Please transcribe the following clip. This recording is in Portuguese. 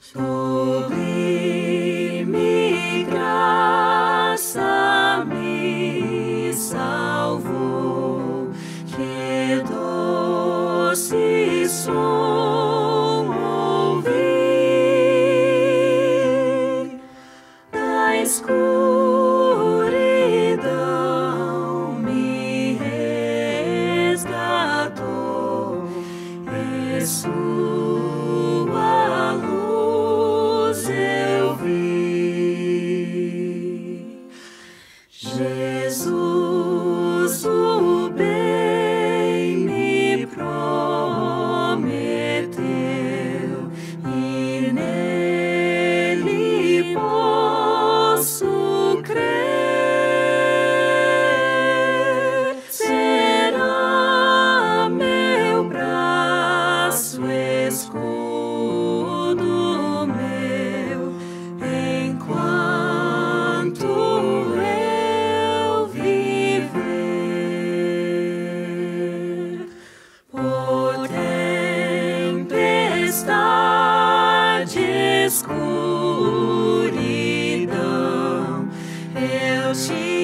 Sublime graça me salvou, que doce som ouvi da escuridão me resgatou. Jesus. Je を知